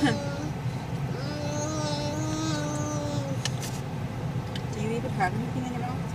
Do you even have anything in your mouth?